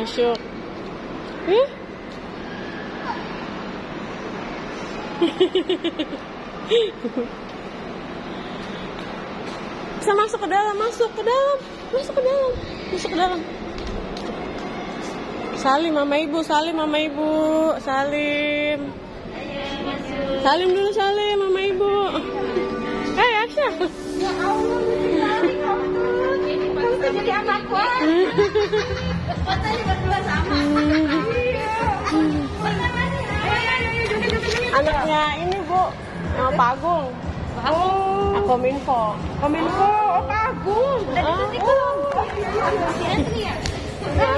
masuk. Ih. Bisa masuk ke dalam, masuk ke dalam, masuk ke dalam, masuk ke dalam. Salim mama ibu, salim mama ibu, salim. Salim dulu salim mama ibu. Hei Asya. Ya Allah, jadi anakku. Anaknya ini bu, nama Pak Agung. Oh. Aku Minfo. Kominfo, oh Pak Agung. Udah disuntik belum? Oh, iya, iya. Ya?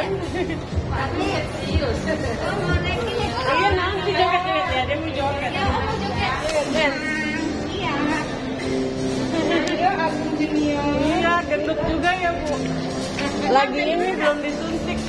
Iya nanti joget-joget ya, dia mau joget. Ya, oh, mau joget. Iya. Iya, Agung Junior. Iya, gendut juga ya bu. Lagi ini belum disuntik